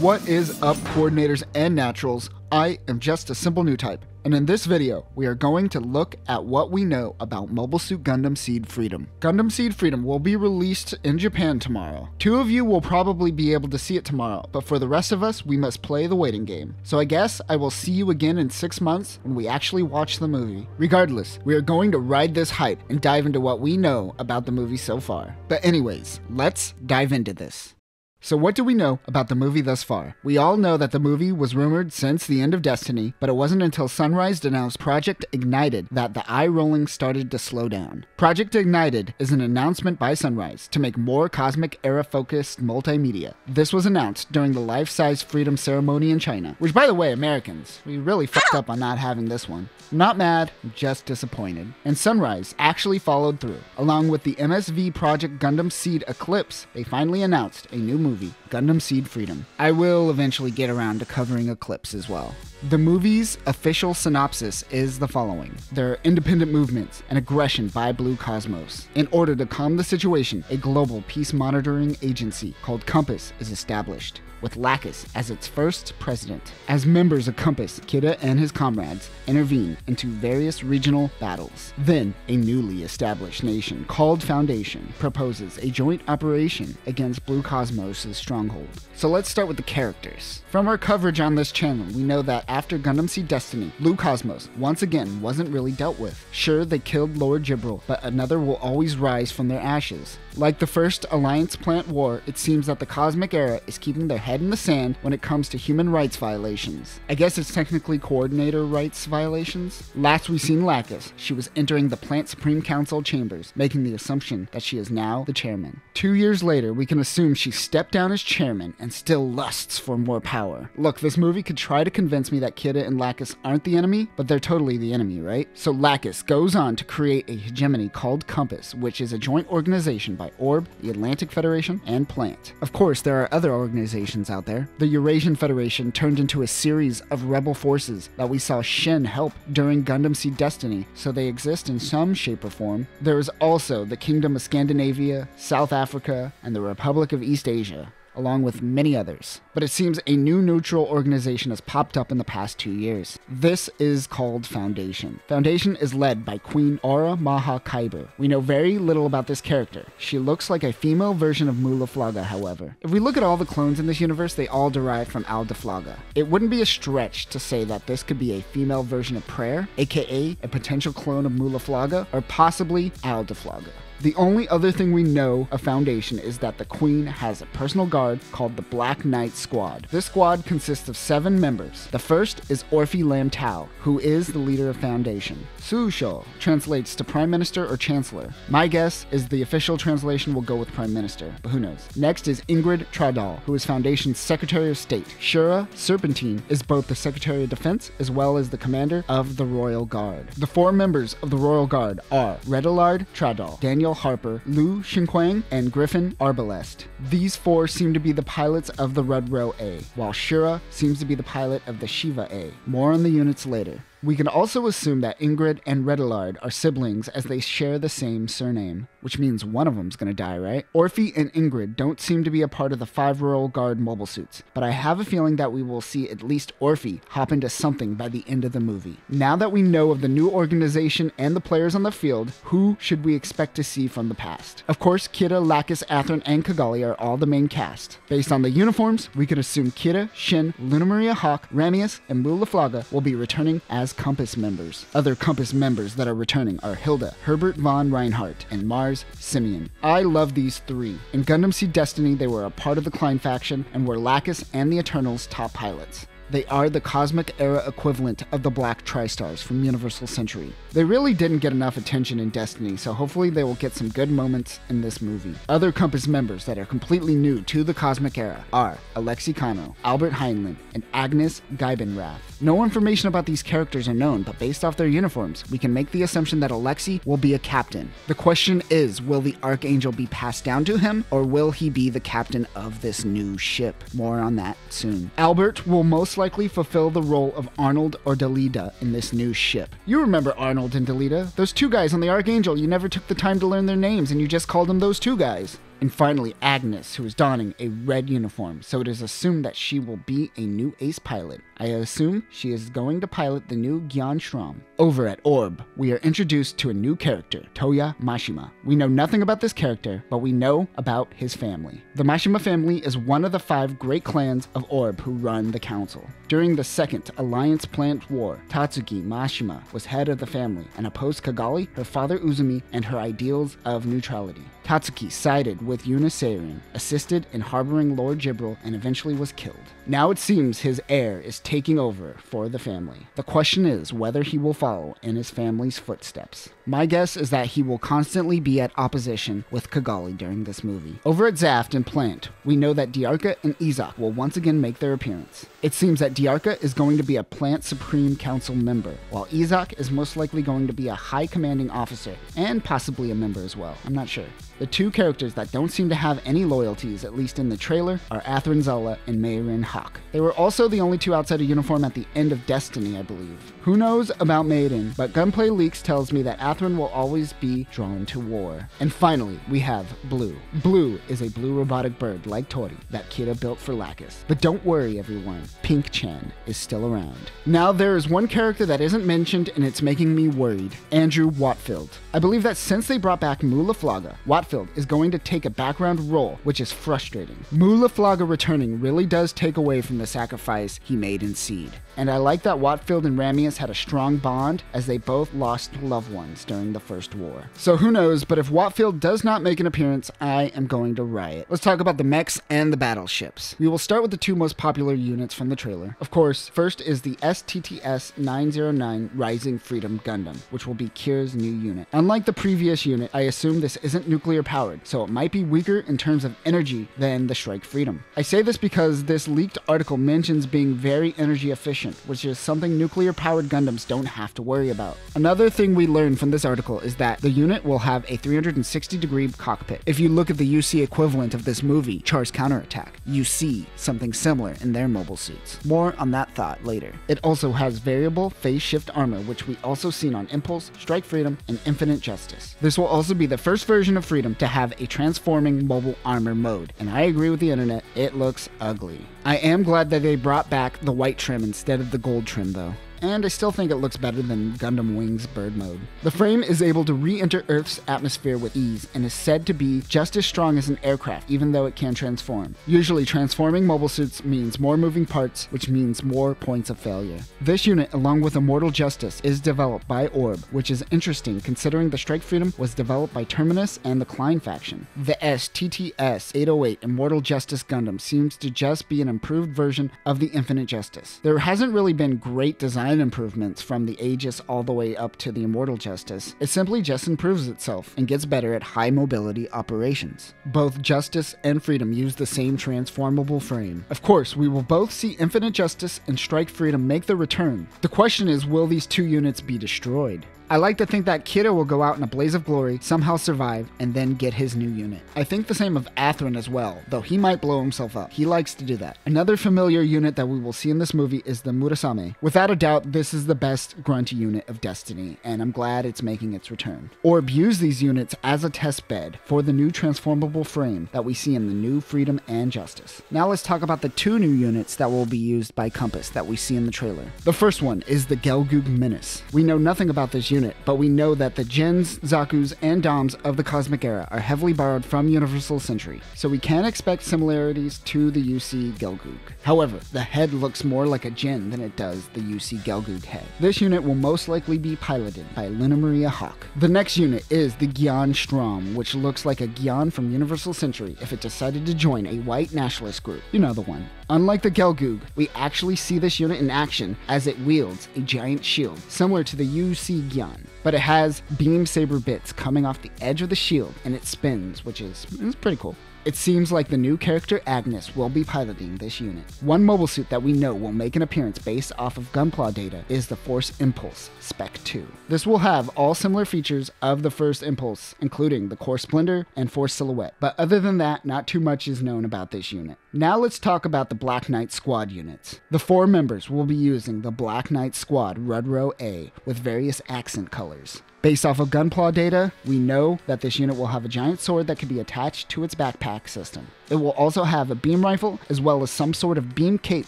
What is up, coordinators and naturals? I am just a simple new type, and in this video, we are going to look at what we know about Mobile Suit Gundam Seed Freedom. Gundam Seed Freedom will be released in Japan tomorrow. Two of you will probably be able to see it tomorrow, but for the rest of us, we must play the waiting game. So I guess I will see you again in six months when we actually watch the movie. Regardless, we are going to ride this hype and dive into what we know about the movie so far. But anyways, let's dive into this. So, what do we know about the movie thus far? We all know that the movie was rumored since the end of Destiny, but it wasn't until Sunrise announced Project Ignited that the eye rolling started to slow down. Project Ignited is an announcement by Sunrise to make more cosmic era focused multimedia. This was announced during the life size freedom ceremony in China, which, by the way, Americans, we really fucked up on not having this one. Not mad, just disappointed. And Sunrise actually followed through. Along with the MSV Project Gundam Seed Eclipse, they finally announced a new movie, Gundam Seed Freedom. I will eventually get around to covering Eclipse as well. The movie's official synopsis is the following There are independent movements and aggression by Blue Cosmos. In order to calm the situation, a global peace monitoring agency called Compass is established with Lacus as its first president. As members of Compass, Kira and his comrades intervene into various regional battles. Then, a newly established nation called Foundation proposes a joint operation against Blue Cosmos' stronghold. So let's start with the characters. From our coverage on this channel, we know that after Gundam Seed Destiny, Blue Cosmos once again wasn't really dealt with. Sure, they killed Lord Jibril, but another will always rise from their ashes. Like the first Alliance Plant War, it seems that the Cosmic Era is keeping their head in the sand when it comes to human rights violations. I guess it's technically coordinator rights violations? Last we seen Lacus, she was entering the Plant Supreme Council chambers, making the assumption that she is now the chairman. Two years later, we can assume she stepped down as chairman and still lusts for more power. Look, this movie could try to convince me that Kira and Lacus aren't the enemy, but they're totally the enemy, right? So Lacus goes on to create a hegemony called Compass, which is a joint organization by Orb, the Atlantic Federation, and Plant. Of course, there are other organizations out there. The Eurasian Federation turned into a series of rebel forces that we saw Shinn help during Gundam Seed Destiny, so they exist in some shape or form. There is also the Kingdom of Scandinavia, South Africa, and the Republic of East Asia along with many others. But it seems a new neutral organization has popped up in the past two years. This is called Foundation. Foundation is led by Queen Aura Maha Khyber. We know very little about this character. She looks like a female version of Mu La Flaga, however. If we look at all the clones in this universe, they all derive from Al Flaga. It wouldn't be a stretch to say that this could be a female version of Prayer, aka a potential clone of Mu La Flaga, or possibly Al Flaga. The only other thing we know of Foundation is that the Queen has a personal guard called the Black Knight Squad. This squad consists of seven members. The first is Orphee Lam Tao, who is the leader of Foundation. Su Shou translates to Prime Minister or Chancellor. My guess is the official translation will go with Prime Minister, but who knows. Next is Ingrid Tradal, who is Foundation's Secretary of State. Shura Serpentine is both the Secretary of Defense as well as the commander of the Royal Guard. The four members of the Royal Guard are Redillard Tradal, Daniel Harper, Lu Xinquang, and Griffin Arbalest. These four seem to be the pilots of the Rudro A, while Shura seems to be the pilot of the Shiva A. More on the units later. We can also assume that Ingrid and Redillard are siblings as they share the same surname, which means one of them's gonna die, right? Orphee and Ingrid don't seem to be a part of the five Royal Guard mobile suits, but I have a feeling that we will see at least Orphee hop into something by the end of the movie. Now that we know of the new organization and the players on the field, who should we expect to see from the past? Of course, Kira, Lacus, Athrun, and Cagalli are all the main cast. Based on the uniforms, we could assume Kira, Shinn, Luna Maria Hawk, Ramius, and Mu La Flaga will be returning as Compass members. Other Compass members that are returning are Hilda, Herbert von Reinhardt, and Mars Simeon. I love these three. In Gundam Seed Destiny, they were a part of the Clyne faction and were Lacus and the Eternals' top pilots. They are the cosmic era equivalent of the Black Tri-Stars from Universal Century. They really didn't get enough attention in Destiny, so hopefully they will get some good moments in this movie. Other Compass members that are completely new to the cosmic era are Alexei Kano, Albert Heinlein, and Agnes Giebenrath. No information about these characters are known, but based off their uniforms, we can make the assumption that Alexei will be a captain. The question is, will the Archangel be passed down to him, or will he be the captain of this new ship? More on that soon. Albert will most likely fulfill the role of Arnold or Dalida in this new ship. You remember Arnold and Dalida? Those two guys on the Archangel, you never took the time to learn their names and you just called them those two guys. And finally, Agnes, who is donning a red uniform, so it is assumed that she will be a new ace pilot. I assume she is going to pilot the new Gyan Shram. Over at Orb, we are introduced to a new character, Toya Mashima. We know nothing about this character, but we know about his family. The Mashima family is one of the five great clans of Orb who run the council. During the Second Alliance Plant War, Tatsuki Mashima was head of the family and opposed Cagalli, her father Uzumi, and her ideals of neutrality. Tatsuki sided with Unisarian, assisted in harboring Lord Jibril, and eventually was killed. Now it seems his heir is taking over for the family. The question is whether he will follow in his family's footsteps. My guess is that he will constantly be at opposition with Cagalli during this movie. Over at Zaft and Plant, we know that Dearka and Yzak will once again make their appearance. It seems that Dearka is going to be a Plant Supreme Council member, while Yzak is most likely going to be a high commanding officer and possibly a member as well. I'm not sure. The two characters that don't seem to have any loyalties, at least in the trailer, are Athrun Zala and Meyrin Hawk. They were also the only two outside of uniform at the end of Destiny, I believe. Who knows about Maiden, but Gunpla Leaks tells me that Athrun will always be drawn to war. And finally, we have Blue. Blue is a blue robotic bird like Tori that Kira built for Lacus. But don't worry, everyone, Pink Chan is still around. Now, there is one character that isn't mentioned and it's making me worried Andrew Waltfeld. I believe that since they brought back Mu La Flaga, Waltfeld is going to take a background role, which is frustrating. Mu La Flaga returning really does take away from the sacrifice he made in Seed. And I like that Waltfeld and Ramius had a strong bond as they both lost loved ones during the First War. So who knows, but if Waltfeld does not make an appearance, I am going to riot. Let's talk about the mechs and the battleships. We will start with the two most popular units from the trailer. Of course, first is the STTS 909 Rising Freedom Gundam, which will be Kira's new unit. Unlike the previous unit, I assume this isn't nuclear powered, so it might be weaker in terms of energy than the Strike Freedom. I say this because this leaked article mentions being very energy efficient which is something nuclear powered Gundams don't have to worry about. Another thing we learned from this article is that the unit will have a 360 degree cockpit. If you look at the UC equivalent of this movie, Char's Counterattack, you see something similar in their mobile suits. More on that thought later. It also has variable phase shift armor, which we also seen on Impulse, Strike Freedom, and Infinite Justice. This will also be the first version of Freedom to have a transforming mobile armor mode, and I agree with the internet, it looks ugly. I am glad that they brought back the white trim instead of the gold trim though and I still think it looks better than Gundam Wing's bird mode. The frame is able to re enter Earth's atmosphere with ease and is said to be just as strong as an aircraft, even though it can transform. Usually, transforming mobile suits means more moving parts, which means more points of failure. This unit, along with Immortal Justice, is developed by Orb, which is interesting considering the Strike Freedom was developed by Terminus and the Clyne faction. The STTS 808 Immortal Justice Gundam seems to just be an improved version of the Infinite Justice. There hasn't really been great design design improvements from the Aegis all the way up to the Immortal Justice, it simply just improves itself and gets better at high mobility operations. Both Justice and Freedom use the same transformable frame. Of course, we will both see Infinite Justice and Strike Freedom make the return. The question is will these two units be destroyed? I like to think that Kira will go out in a blaze of glory, somehow survive, and then get his new unit. I think the same of Athrun as well, though he might blow himself up. He likes to do that. Another familiar unit that we will see in this movie is the Murasame. Without a doubt, this is the best grunt unit of Destiny, and I'm glad it's making its return. Orb used these units as a test bed for the new transformable frame that we see in the new Freedom and Justice. Now let's talk about the two new units that will be used by Compass that we see in the trailer. The first one is the Gelgoog Menace. We know nothing about this unit unit, but we know that the Gens, Zaku's, and Doms of the Cosmic Era are heavily borrowed from Universal Century, so we can expect similarities to the UC Gelgoog. However, the head looks more like a Gen than it does the UC Gelgoog head. This unit will most likely be piloted by Lunamaria Hawk. The next unit is the Gyan Strom, which looks like a Gyan from Universal Century if it decided to join a white nationalist group. You know the one. Unlike the Gelgoog, we actually see this unit in action as it wields a giant shield, similar to the UC Gyan, but it has beam saber bits coming off the edge of the shield and it spins, which is, is pretty cool. It seems like the new character Agnes will be piloting this unit. One mobile suit that we know will make an appearance based off of Gunpla data is the Force Impulse Spec 2. This will have all similar features of the first Impulse, including the core splendor and Force silhouette, but other than that, not too much is known about this unit. Now let's talk about the Black Knight Squad units. The four members will be using the Black Knight Squad Rudro A with various accent colors. Based off of Gunpla data, we know that this unit will have a giant sword that can be attached to its backpack system. It will also have a beam rifle as well as some sort of beam cape,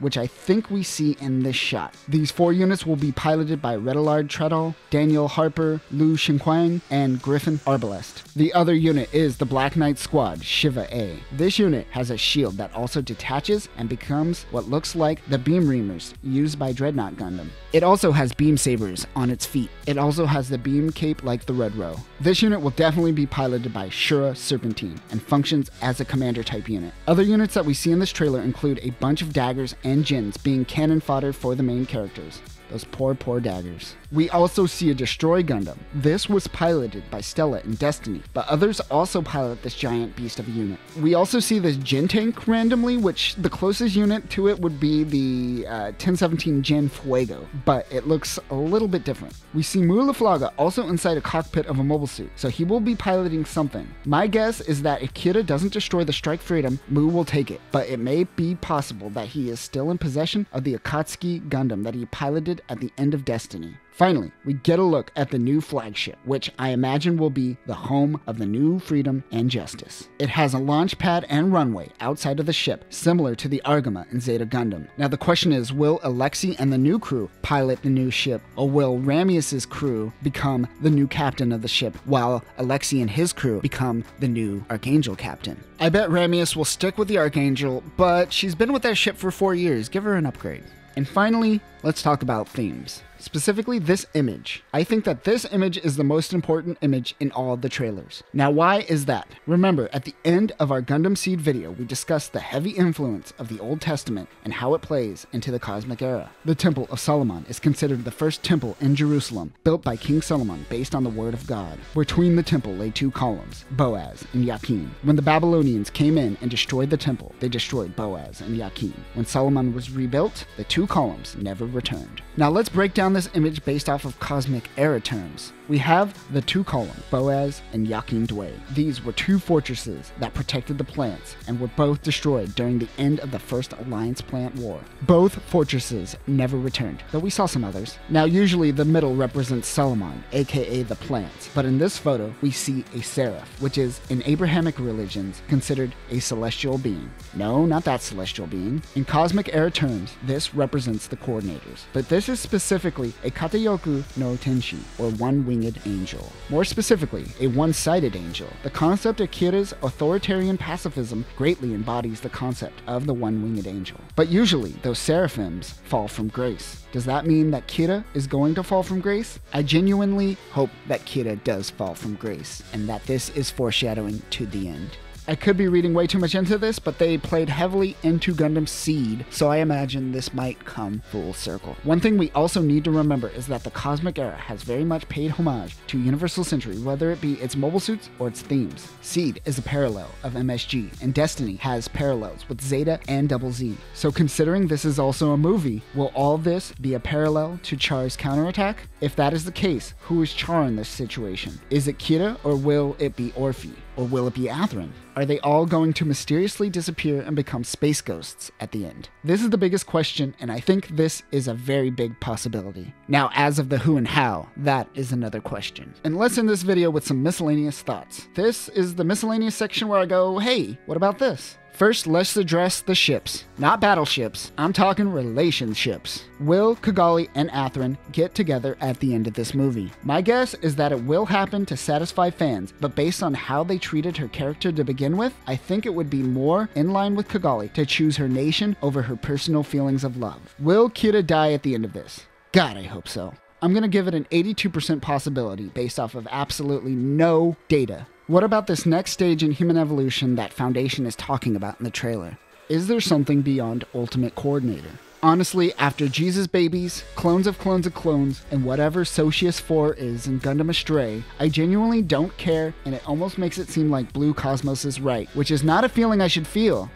which I think we see in this shot. These four units will be piloted by Redelard Tradal, Daniel Harper, Lu Xinquang, and Griffin Arbalest. The other unit is the Black Knight Squad, Shiva A. This unit has a shield that also detaches and becomes what looks like the beam reamers used by Dreadnought Gundam. It also has beam sabers on its feet. It also has the beam cape like the Rudro. This unit will definitely be piloted by Shura Serpentine and functions as a commander type unit. Other units that we see in this trailer include a bunch of daggers and gins being cannon fodder for the main characters. Those poor, poor daggers. We also see a Destroy Gundam. This was piloted by Stella in Destiny, but others also pilot this giant beast of a unit. We also see this Jin tank randomly, which the closest unit to it would be the uh, 1017 Gen Fuego, but it looks a little bit different. We see Mu La Flaga also inside a cockpit of a mobile suit, so he will be piloting something. My guess is that if Kira doesn't destroy the Strike Freedom, Mu will take it, but it may be possible that he is still in possession of the Akatsuki Gundam that he piloted at the end of Destiny. Finally, we get a look at the new flagship, which I imagine will be the home of the new freedom and justice. It has a launch pad and runway outside of the ship, similar to the Argama in Zeta Gundam. Now the question is, will Alexei and the new crew pilot the new ship, or will Ramius's crew become the new captain of the ship, while Alexei and his crew become the new Archangel captain? I bet Ramius will stick with the Archangel, but she's been with that ship for four years. Give her an upgrade. And finally, let's talk about themes specifically this image. I think that this image is the most important image in all of the trailers. Now, why is that? Remember, at the end of our Gundam Seed video, we discussed the heavy influence of the Old Testament and how it plays into the cosmic era. The Temple of Solomon is considered the first temple in Jerusalem, built by King Solomon based on the Word of God. Between the temple lay two columns, Boaz and Yakin. When the Babylonians came in and destroyed the temple, they destroyed Boaz and Yakin. When Solomon was rebuilt, the two columns never returned. Now let's break down this image based off of cosmic era terms. We have the two columns, Boaz and Jachin Due. These were two fortresses that protected the plants and were both destroyed during the end of the First Alliance Plant War. Both fortresses never returned, though we saw some others. Now, usually the middle represents Solomon, aka the plants, but in this photo we see a seraph, which is in Abrahamic religions considered a celestial being. No, not that celestial being. In cosmic era terms, this represents the coordinators, but this is specifically a Katayoku no Tenshi, or one winged angel. More specifically, a one sided angel. The concept of Kira's authoritarian pacifism greatly embodies the concept of the one winged angel. But usually, those seraphims fall from grace. Does that mean that Kira is going to fall from grace? I genuinely hope that Kira does fall from grace, and that this is foreshadowing to the end. I could be reading way too much into this, but they played heavily into Gundam Seed, so I imagine this might come full circle. One thing we also need to remember is that the Cosmic Era has very much paid homage to Universal Century, whether it be its mobile suits or its themes. Seed is a parallel of MSG, and Destiny has parallels with Zeta and Double Z. So considering this is also a movie, will all this be a parallel to Char's counterattack? If that is the case, who is Char in this situation? Is it Kira or will it be Orphee? Or will it be Athrun? Are they all going to mysteriously disappear and become space ghosts at the end? This is the biggest question, and I think this is a very big possibility. Now, as of the who and how, that is another question. And let's end this video with some miscellaneous thoughts. This is the miscellaneous section where I go, hey, what about this? First, let's address the ships. Not battleships, I'm talking relationships. Will Cagalli and Athrun get together at the end of this movie? My guess is that it will happen to satisfy fans, but based on how they treated her character to begin with, I think it would be more in line with Cagalli to choose her nation over her personal feelings of love. Will Kira die at the end of this? God, I hope so. I'm going to give it an 82% possibility based off of absolutely no data. What about this next stage in human evolution that Foundation is talking about in the trailer? Is there something beyond Ultimate Coordinator? Honestly, after Jesus Babies, Clones of Clones of Clones, and whatever Socius 4 is in Gundam Astray, I genuinely don't care, and it almost makes it seem like Blue Cosmos is right, which is not a feeling I should feel.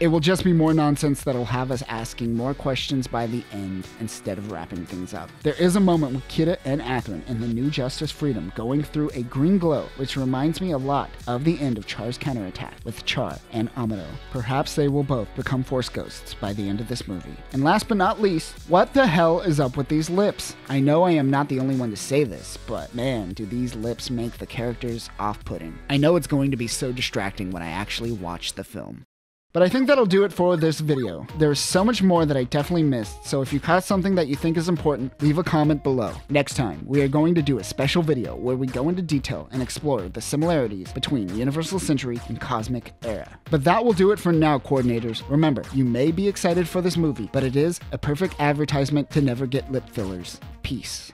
It will just be more nonsense that'll have us asking more questions by the end instead of wrapping things up. There is a moment with Kira and Athrun in the new Justice Freedom going through a green glow, which reminds me a lot of the end of Char's counterattack with Char and Amuro. Perhaps they will both become Force Ghosts by the end of this movie. And last but not least, what the hell is up with these lips? I know I am not the only one to say this, but man, do these lips make the characters off putting. I know it's going to be so distracting when I actually watch the film. But I think that'll do it for this video. There's so much more that I definitely missed, so if you caught something that you think is important, leave a comment below. Next time, we are going to do a special video where we go into detail and explore the similarities between Universal Century and Cosmic Era. But that will do it for now, coordinators. Remember, you may be excited for this movie, but it is a perfect advertisement to never get lip fillers. Peace.